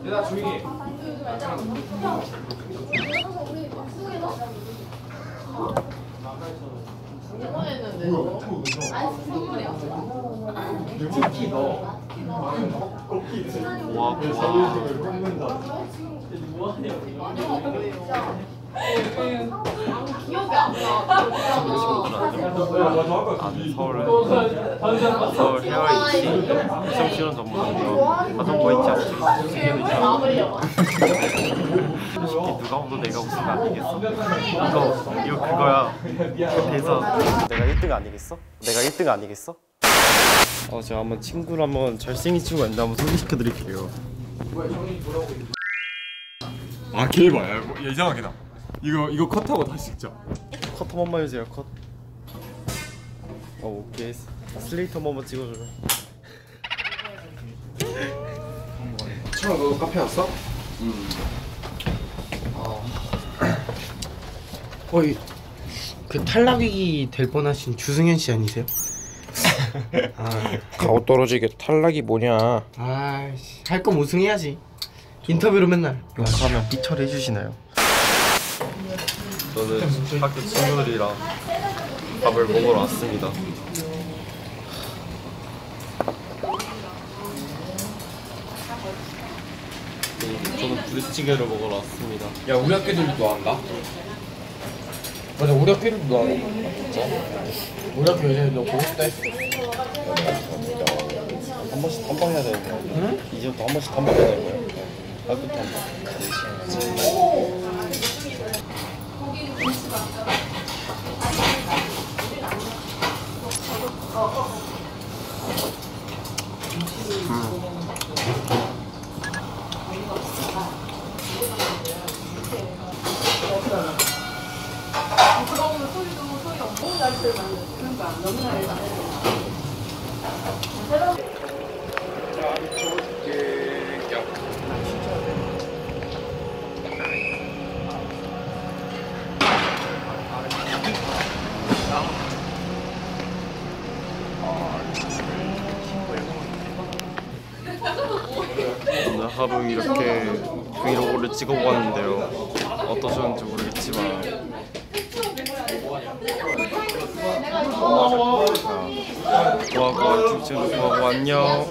얘들아 조용히 해. 특히 너. 와 나. 나는 서울 서울 헤어이지 성 실험 전문학교 화성고 있지 않지? 솔직히 누가 봐도 내가 안 되겠어? 이거 이거 그거야 그 대사 내가 1등 아니겠어? 내가 1등 아니겠어? 어 제가 한번 친구를 한번 잘생긴 친구가 있는데 한번 소개시켜 드릴게요 아 개봐야 뭐, 이상하게 나 이거 이거 컷하고 다시 찍자 컷한 번만 해주세요 컷. 어, 오케이. 슬레이트 한 번만 찍어줘요. 청아 너 카페 왔어? 거의 그 탈락이 될 뻔하신 주승현 씨 아니세요? 가오 떨어지게 탈락이 뭐냐. 아이씨 할 거면 우승해야지. 인터뷰로 맨날. 욕하면 삐처리 해주시나요? 저는 학교 친구들이랑 밥을 먹으러 왔습니다. 네, 저는 부대찌개를 먹으러 왔습니다. 야 우리 학교들도 한다. 맞아 우리 학교도 너 우리 학교 여자애들 너 보고 싶다 했어. 한 번씩 탐방 해야 되는 거야 응? 이제부터 한 번씩 탐방 해야 되는 거야 학교 탐방 그러니까 소리도 소리 그러니까 하루 이렇게 브이로그를 찍어보았는데요. 어떠셨는지 모르겠지만. 고하고 팀 친구 고하고 안녕.